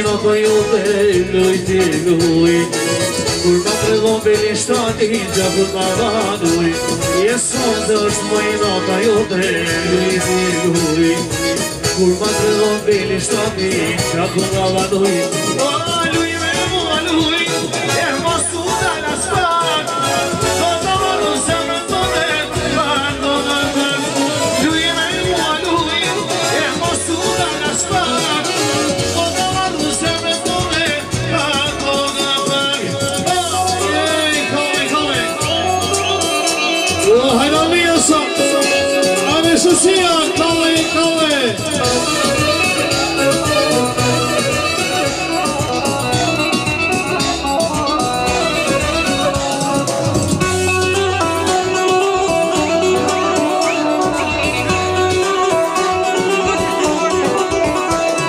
Miro po ju të luj të luj. Kur ma predhon belin shtati Gja kur ma vaduj Jeson dhe është mojna ta ju të luj. Të Kur ma predhon belin shtati Gja kur ma vaduj Luciano, então, então, é. calma aí,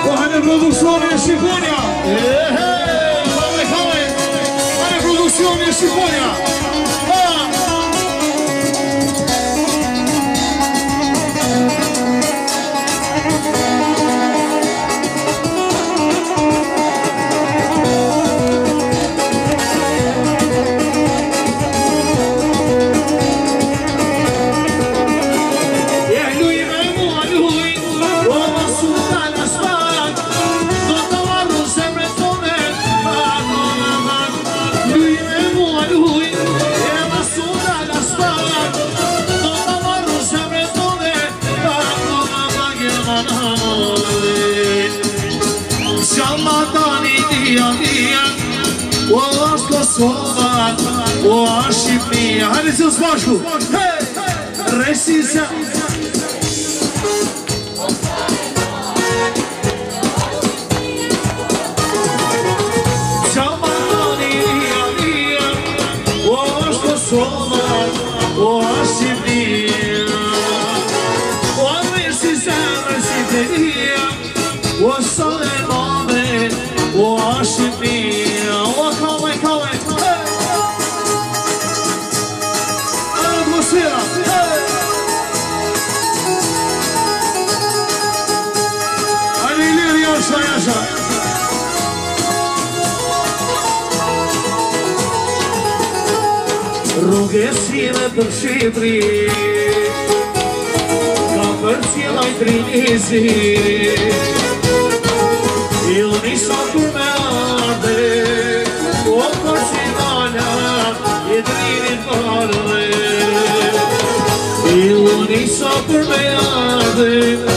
calma aí. Produzione Sinfonia! Ehi, ehi, calma aí, calma aí! Olha! soma O aşimia Hadi seus Chama hey! Recisa Somat O minha gësime për Shqipëri. Ka për cjela i trinisi Ilë sa kur me arde O po për si nana i drinit parve Ilë sa kur me arde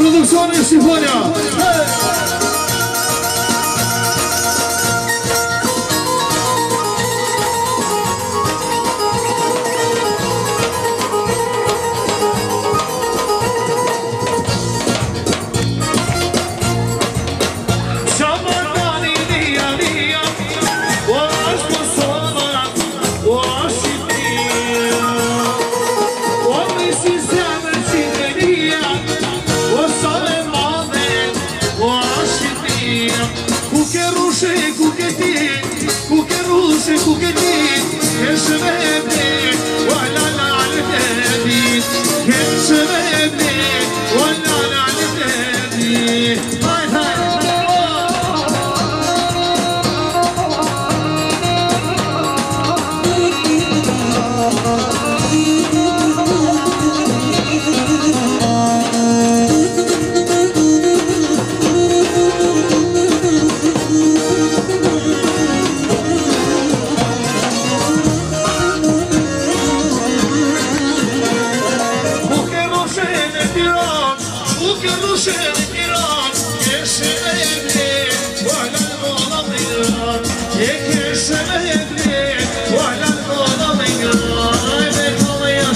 Продукционная симфония! Amen.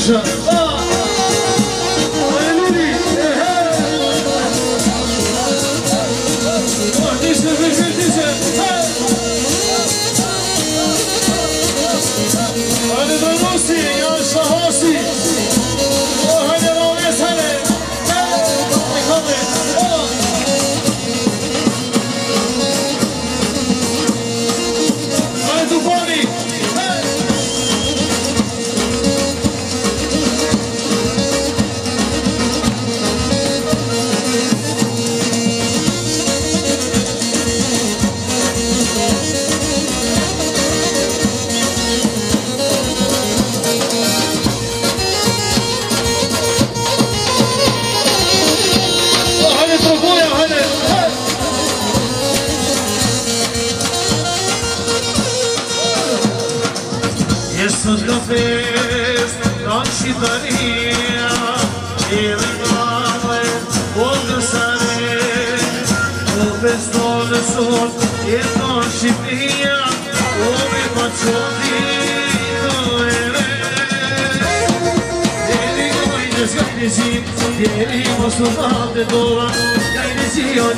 Kuşa. Aa! Hayalini. Ehe. Neşe, neşe, neşe. Hadi dönmüşsün. Yavaş, yavaş. Jesut ka fest, kanë shqitaria Edhe nga e o gësare O festonë sot, jeton Shqipëria O me pa qoti në ere Deri gojnë s'ka një zi, deri mos u dhate dora Jajnë zi, o